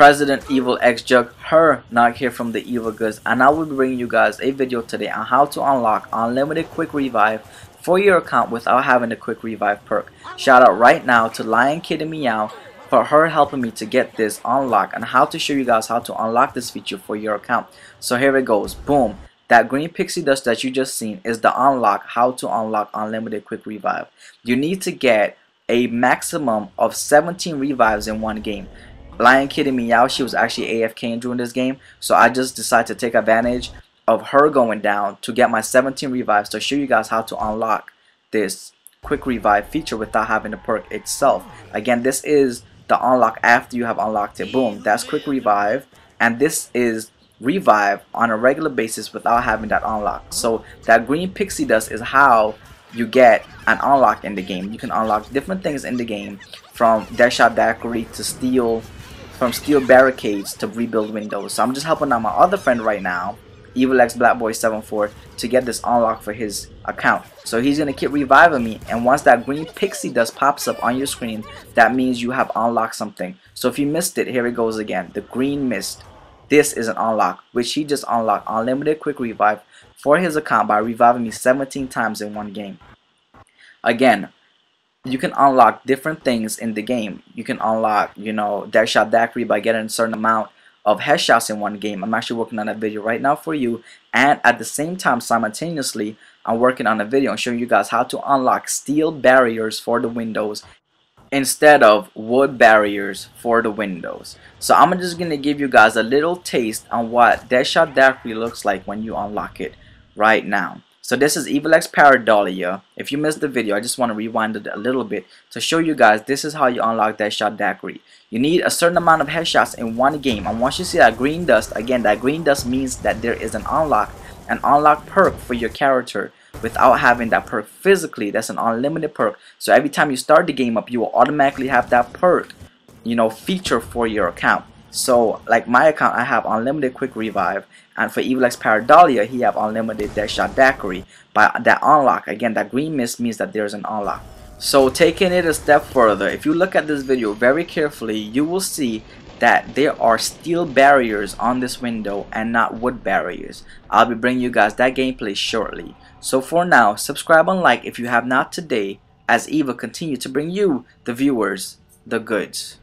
President Evil X Jug, her not here from the Evil Goods, and I will be bringing you guys a video today on how to unlock unlimited quick revive for your account without having a quick revive perk. Shout out right now to Lion Kitty Meow for her helping me to get this unlocked and how to show you guys how to unlock this feature for your account. So here it goes, boom. That green pixie dust that you just seen is the unlock, how to unlock unlimited quick revive. You need to get a maximum of 17 revives in one game. Lion Kitty Meow, she was actually AFK during this game, so I just decided to take advantage of her going down to get my 17 revives to show you guys how to unlock this quick revive feature without having the perk itself. Again, this is the unlock after you have unlocked it. Boom, that's quick revive, and this is revive on a regular basis without having that unlock. So that green pixie dust is how you get an unlock in the game. You can unlock different things in the game from Deadshot Daiquiri to steal from steel barricades to rebuild windows. So I'm just helping out my other friend right now, EvilX Blackboy74, to get this unlock for his account. So he's gonna keep reviving me, and once that green pixie dust pops up on your screen, that means you have unlocked something. So if you missed it, here it goes again. The green mist. This is an unlock, which he just unlocked unlimited quick revive for his account by reviving me 17 times in one game. Again, you can unlock different things in the game. You can unlock, you know, Deadshot Daiquiri by getting a certain amount of headshots in one game. I'm actually working on a video right now for you. And at the same time, simultaneously, I'm working on a video and showing you guys how to unlock steel barriers for the windows instead of wood barriers for the windows. So I'm just going to give you guys a little taste on what Deadshot Daiquiri looks like when you unlock it right now. So this is EvilX Pareidolia. If you missed the video, I just want to rewind it a little bit to show you guys this is how you unlock Deadshot Daiquiri. You need a certain amount of headshots in one game and once you see that green dust, again that green dust means that there is an unlock, an unlock perk for your character without having that perk physically. That's an unlimited perk. So every time you start the game up, you will automatically have that perk, you know, feature for your account. So like my account, I have unlimited quick revive, and for EvilX Pareidolia, he have unlimited Deadshot Daiquiri. By that unlock, again, that green mist means that there's an unlock. So taking it a step further, if you look at this video very carefully, you will see that there are steel barriers on this window and not wood barriers. I'll be bringing you guys that gameplay shortly. So for now, subscribe and like if you have not today, as Eva continue to bring you, the viewers, the goods.